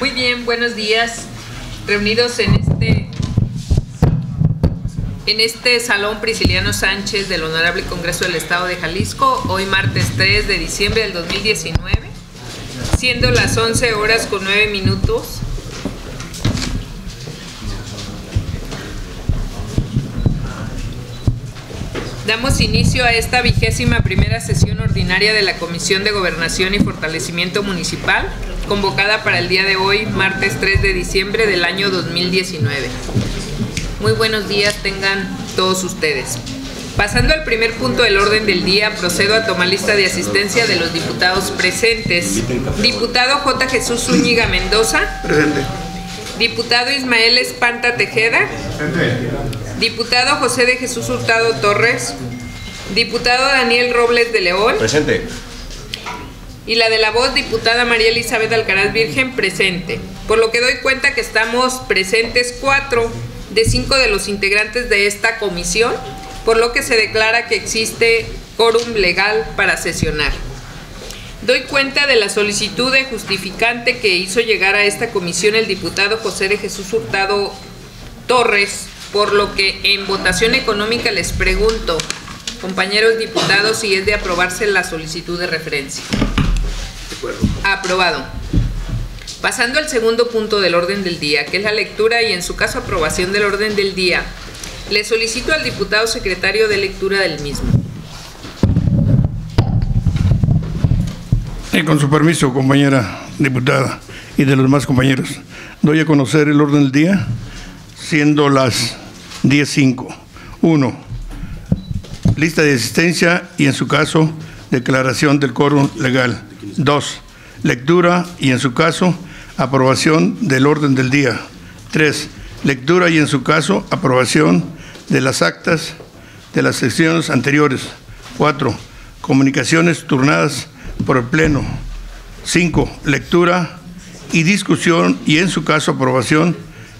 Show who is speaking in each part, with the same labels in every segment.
Speaker 1: Muy bien, buenos días. Reunidos en este en este Salón Prisciliano Sánchez del Honorable Congreso del Estado de Jalisco, hoy martes 3 de diciembre del 2019, siendo las 11 horas con 9 minutos. Damos inicio a esta vigésima primera sesión ordinaria de la Comisión de Gobernación y Fortalecimiento Municipal, convocada para el día de hoy, martes 3 de diciembre del año 2019. Muy buenos días tengan todos ustedes. Pasando al primer punto del orden del día, procedo a tomar lista de asistencia de los diputados presentes. Diputado J. Jesús Zúñiga Mendoza.
Speaker 2: Presente.
Speaker 1: Diputado Ismael Espanta Tejeda. Diputado José de Jesús Hurtado Torres. Diputado Daniel Robles de León.
Speaker 2: Presente.
Speaker 1: Y la de la voz, diputada María Elizabeth Alcaraz Virgen, presente. Por lo que doy cuenta que estamos presentes cuatro de cinco de los integrantes de esta comisión, por lo que se declara que existe quórum legal para sesionar. Doy cuenta de la solicitud de justificante que hizo llegar a esta comisión el diputado José de Jesús Hurtado Torres, por lo que en votación económica les pregunto, compañeros diputados, si es de aprobarse la solicitud de referencia. Aprobado. Pasando al segundo punto del orden del día, que es la lectura y en su caso aprobación del orden del día, le solicito al diputado secretario de lectura del mismo.
Speaker 2: Y con su permiso, compañera diputada y de los demás compañeros, doy a conocer el orden del día, siendo las 10.05. 1. Lista de asistencia y en su caso, declaración del quórum legal. 2. Lectura y en su caso, aprobación del orden del día. 3. Lectura y en su caso, aprobación de las actas de las sesiones anteriores. 4. Comunicaciones turnadas por el Pleno. 5. Lectura y discusión y en su caso aprobación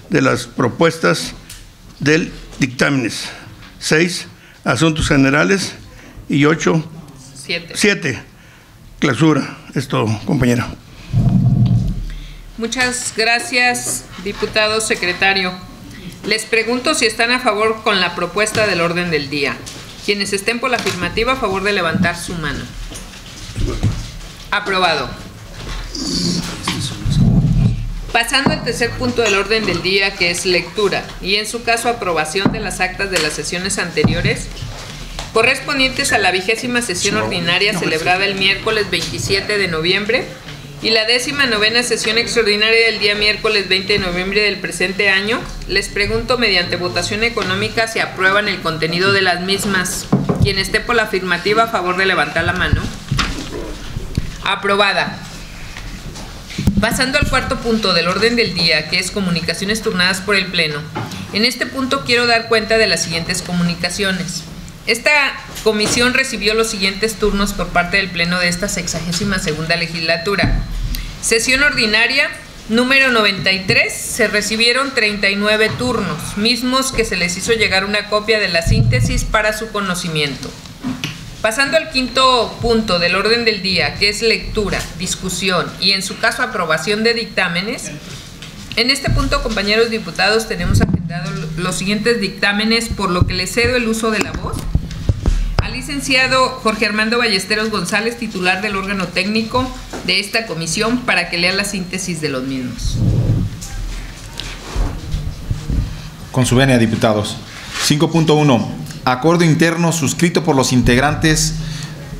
Speaker 2: de las propuestas del dictámenes. 6. Asuntos generales. Y 8.
Speaker 1: 7.
Speaker 2: 7. Clausura. Es todo, compañera.
Speaker 1: Muchas gracias, diputado secretario. Les pregunto si están a favor con la propuesta del orden del día. Quienes estén por la afirmativa, a favor de levantar su mano. Aprobado. Pasando al tercer punto del orden del día, que es lectura, y en su caso aprobación de las actas de las sesiones anteriores, correspondientes a la vigésima sesión ordinaria celebrada el miércoles 27 de noviembre y la décima novena sesión extraordinaria del día miércoles 20 de noviembre del presente año, les pregunto mediante votación económica si aprueban el contenido de las mismas. Quien esté por la afirmativa, a favor de levantar la mano. Aprobada. Pasando al cuarto punto del orden del día, que es comunicaciones turnadas por el Pleno. En este punto quiero dar cuenta de las siguientes comunicaciones. Esta comisión recibió los siguientes turnos por parte del Pleno de esta sexagésima segunda legislatura. Sesión ordinaria número 93, se recibieron 39 turnos, mismos que se les hizo llegar una copia de la síntesis para su conocimiento. Pasando al quinto punto del orden del día, que es lectura, discusión y en su caso aprobación de dictámenes, en este punto, compañeros diputados, tenemos agendados los siguientes dictámenes, por lo que les cedo el uso de la voz licenciado Jorge Armando Ballesteros González, titular del órgano técnico de esta comisión, para que lea la síntesis de los mismos.
Speaker 3: Con su venia, diputados. 5.1. Acuerdo interno suscrito por los integrantes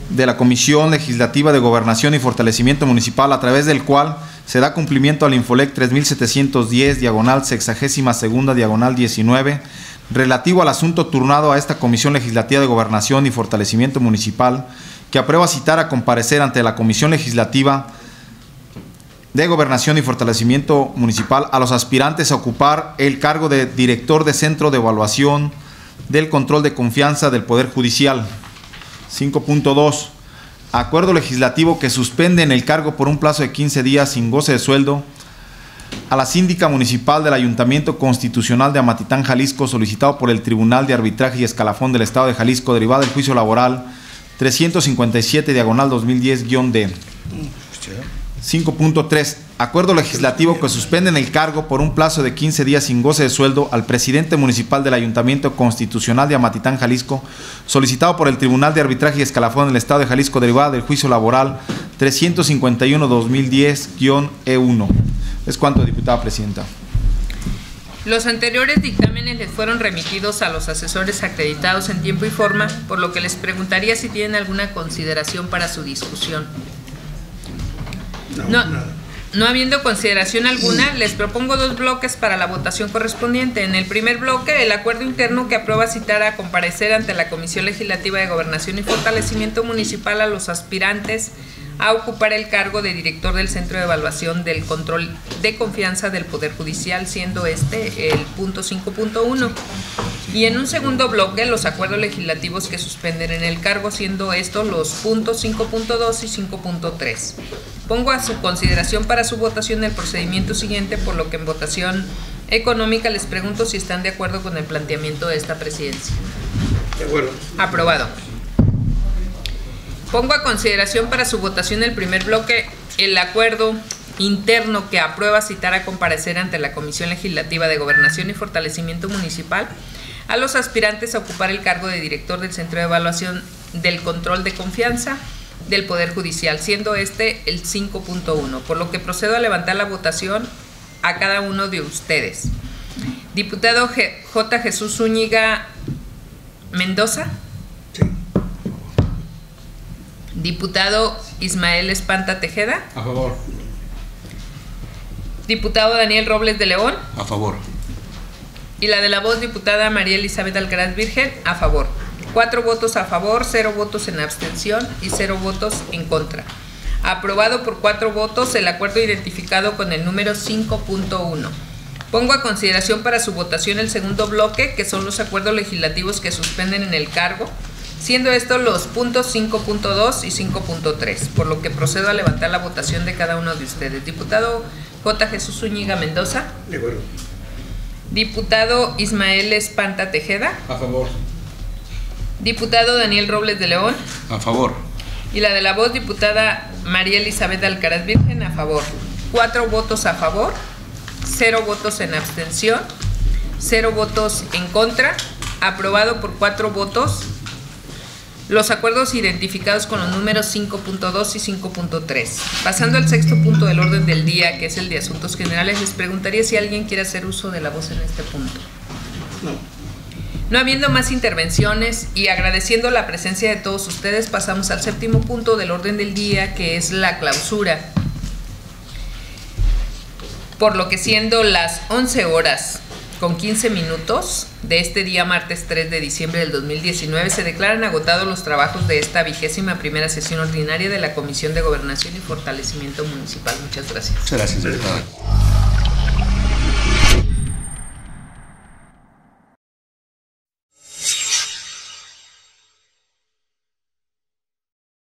Speaker 3: de la Comisión Legislativa de Gobernación y Fortalecimiento Municipal, a través del cual se da cumplimiento al Infolec 3710, diagonal sexagésima segunda, diagonal 19, relativo al asunto turnado a esta Comisión Legislativa de Gobernación y Fortalecimiento Municipal, que aprueba citar a comparecer ante la Comisión Legislativa de Gobernación y Fortalecimiento Municipal a los aspirantes a ocupar el cargo de director de Centro de Evaluación del Control de Confianza del Poder Judicial. 5.2. Acuerdo legislativo que suspende en el cargo por un plazo de 15 días sin goce de sueldo a la síndica municipal del Ayuntamiento Constitucional de Amatitán, Jalisco, solicitado por el Tribunal de Arbitraje y Escalafón del Estado de Jalisco, derivado del juicio laboral 357 diagonal 2010-D. 5.3. Acuerdo legislativo que suspende en el cargo por un plazo de 15 días sin goce de sueldo al presidente municipal del Ayuntamiento Constitucional de Amatitán, Jalisco, solicitado por el Tribunal de Arbitraje y Escalafón del Estado de Jalisco derivada del juicio laboral 351-2010-E1. Es cuanto, diputada presidenta.
Speaker 1: Los anteriores dictámenes les fueron remitidos a los asesores acreditados en tiempo y forma, por lo que les preguntaría si tienen alguna consideración para su discusión. No, no habiendo consideración alguna, les propongo dos bloques para la votación correspondiente. En el primer bloque, el acuerdo interno que aprueba citar a comparecer ante la Comisión Legislativa de Gobernación y Fortalecimiento Municipal a los aspirantes a ocupar el cargo de director del Centro de Evaluación del Control de Confianza del Poder Judicial, siendo este el punto 5.1. Y en un segundo bloque, los acuerdos legislativos que suspenden en el cargo, siendo estos los puntos 5.2 y 5.3. Pongo a su consideración para su votación el procedimiento siguiente, por lo que en votación económica les pregunto si están de acuerdo con el planteamiento de esta presidencia.
Speaker 2: De acuerdo.
Speaker 1: Aprobado. Pongo a consideración para su votación el primer bloque el acuerdo interno que aprueba citar a comparecer ante la Comisión Legislativa de Gobernación y Fortalecimiento Municipal a los aspirantes a ocupar el cargo de director del Centro de Evaluación del Control de Confianza del Poder Judicial, siendo este el 5.1, por lo que procedo a levantar la votación a cada uno de ustedes. Diputado J. Jesús Zúñiga Mendoza.
Speaker 2: Sí.
Speaker 1: Diputado Ismael Espanta Tejeda.
Speaker 4: A favor.
Speaker 1: Diputado Daniel Robles de León.
Speaker 4: A favor.
Speaker 1: Y la de la voz, diputada María Elizabeth Alcaraz Virgen, a favor. Cuatro votos a favor, cero votos en abstención y cero votos en contra. Aprobado por cuatro votos el acuerdo identificado con el número 5.1. Pongo a consideración para su votación el segundo bloque, que son los acuerdos legislativos que suspenden en el cargo, siendo estos los puntos 5.2 y 5.3, por lo que procedo a levantar la votación de cada uno de ustedes. Diputado J. Jesús Zúñiga Mendoza.
Speaker 2: De acuerdo.
Speaker 1: Diputado Ismael Espanta Tejeda.
Speaker 4: A favor.
Speaker 1: Diputado Daniel Robles de León.
Speaker 4: A favor.
Speaker 1: Y la de la voz, diputada María Elizabeth Alcaraz Virgen, a favor. Cuatro votos a favor, cero votos en abstención, cero votos en contra. Aprobado por cuatro votos. Los acuerdos identificados con los números 5.2 y 5.3. Pasando al sexto punto del orden del día, que es el de asuntos generales, les preguntaría si alguien quiere hacer uso de la voz en este punto.
Speaker 2: No.
Speaker 1: No habiendo más intervenciones y agradeciendo la presencia de todos ustedes, pasamos al séptimo punto del orden del día, que es la clausura. Por lo que siendo las 11 horas con 15 minutos de este día martes 3 de diciembre del 2019, se declaran agotados los trabajos de esta vigésima primera sesión ordinaria de la Comisión de Gobernación y Fortalecimiento Municipal. Muchas gracias.
Speaker 4: Muchas gracias.